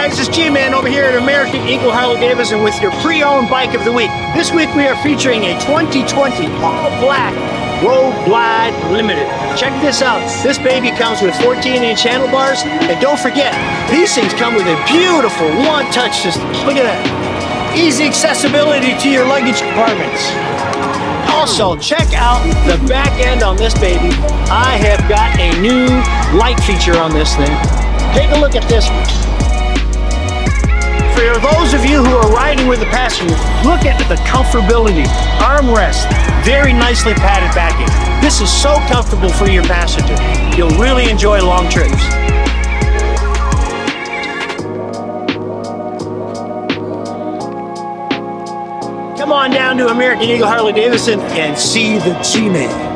guys, it's G-Man over here at American Eagle Harley-Davidson with your pre-owned bike of the week. This week we are featuring a 2020 all-black Road Glide Limited. Check this out. This baby comes with 14-inch handlebars, and don't forget, these things come with a beautiful one-touch system. Look at that. Easy accessibility to your luggage compartments. Also, check out the back end on this baby. I have got a new light feature on this thing. Take a look at this one. Those of you who are riding with a passenger, look at the comfortability. Armrest, very nicely padded backing. This is so comfortable for your passenger. You'll really enjoy long trips. Come on down to American Eagle Harley Davidson and see the G-Man.